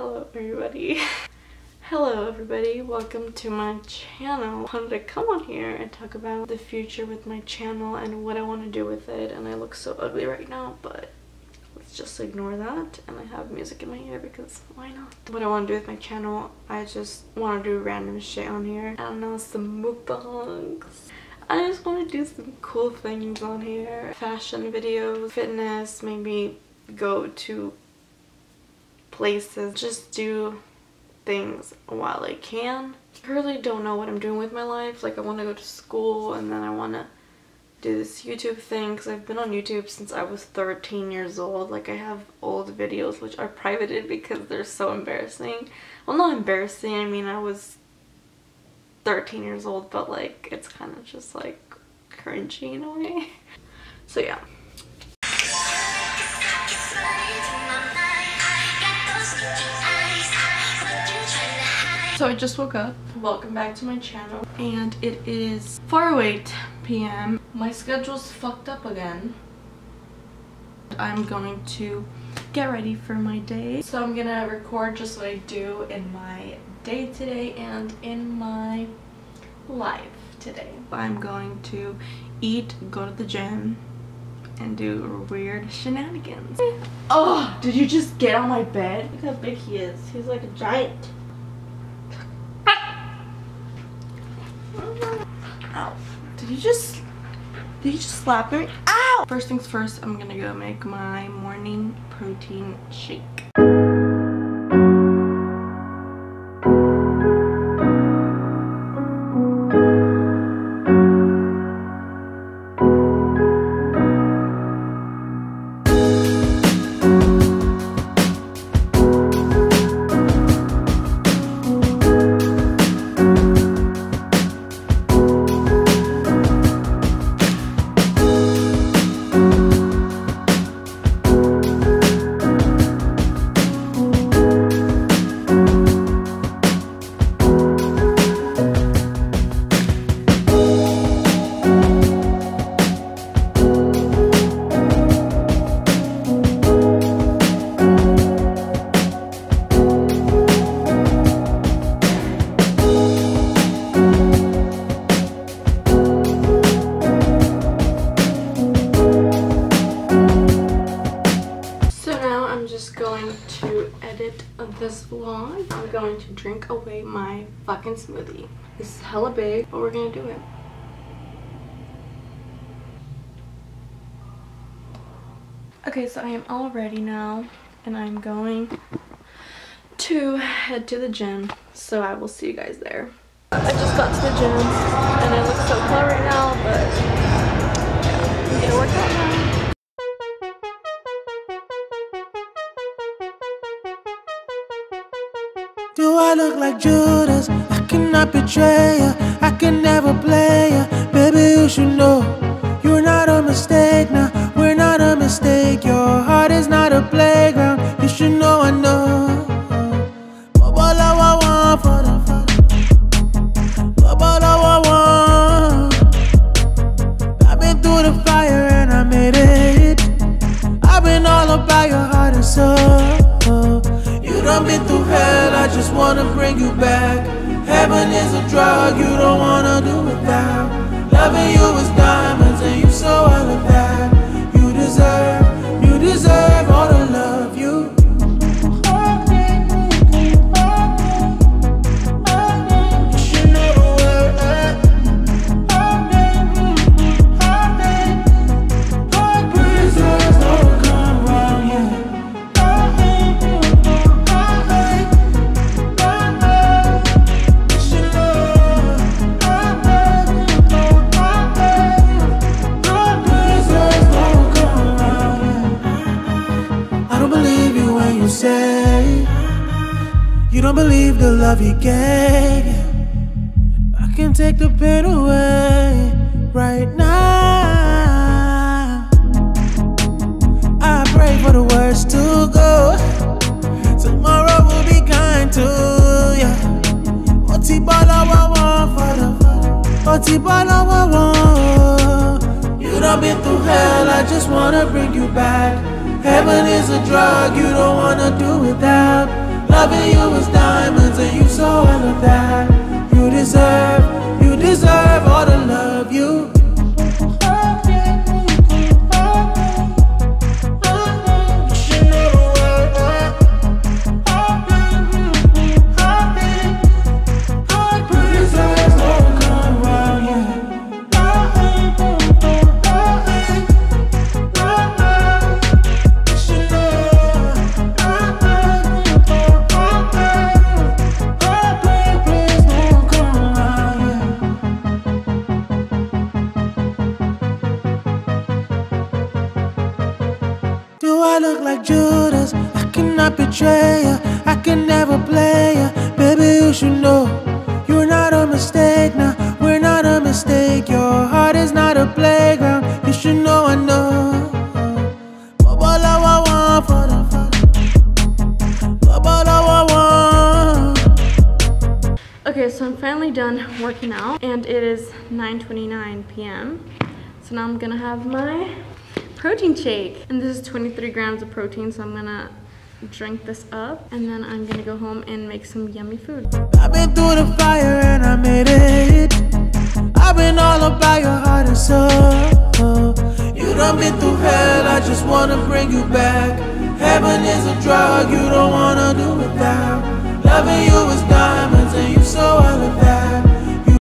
Hello everybody. Hello everybody, welcome to my channel. I wanted to come on here and talk about the future with my channel and what I want to do with it and I look so ugly right now but let's just ignore that and I have music in my ear because why not? What I want to do with my channel, I just want to do random shit on here. I don't know, some mukbangs. I just want to do some cool things on here. Fashion videos, fitness, maybe go to places. Just do things while I can. I really don't know what I'm doing with my life. Like I want to go to school and then I want to do this YouTube thing because I've been on YouTube since I was 13 years old. Like I have old videos which are privated because they're so embarrassing. Well not embarrassing, I mean I was 13 years old but like it's kind of just like cringy in a way. So yeah. So I just woke up. Welcome back to my channel. And it is 4.08 p.m. My schedule's fucked up again. I'm going to get ready for my day. So I'm gonna record just what I do in my day today and in my life today. I'm going to eat, go to the gym, and do weird shenanigans. Oh, did you just get on my bed? Look how big he is. He's like a giant. Ow. Did you just, did you just slap me? Ow! First things first, I'm gonna go make my morning protein shake. Edit this vlog. I'm going to drink away my fucking smoothie. This is hella big, but we're gonna do it. Okay, so I am all ready now, and I'm going to head to the gym. So I will see you guys there. I just got to the gym, and I look so cool right now, but yeah, I'm gonna work out now. I look like Judas? I cannot betray you. I can never play you. Baby, you should know you're not a mistake. Now we're not a mistake. Your heart is not a playground. You should know I know. Fire and I made it. I've been all about your heart and soul. Done been through hell, I just wanna bring you back. Heaven is a drug you don't wanna do without. Loving you is diamonds and you so all of that. Don't believe the love you gave. I can take the pain away right now. I pray for the worst to go. Tomorrow will be kind to you. Oti bala wa Oti bala wa wa. You done been through hell, I just wanna bring you back. Heaven is a drug you don't wanna do without. Loving you is diamonds and you so hella that You deserve, you deserve all the love you I look like Judas? I cannot betray ya. I can never play ya. Baby, you should know you're not a mistake. Now we're not a mistake. Your heart is not a playground. You should know I know. Okay, so I'm finally done working out and it is 9.29 p.m. So now I'm gonna have my protein shake. And this is 23 grams of protein, so I'm gonna drink this up and then I'm gonna go home and make some yummy food. I've been through the fire and I made it. I've been all about your heart and soul. You done been through hell, I just wanna bring you back. Heaven is a drug you don't wanna do without. Loving you is diamonds and you so all of that.